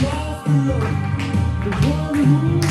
The one who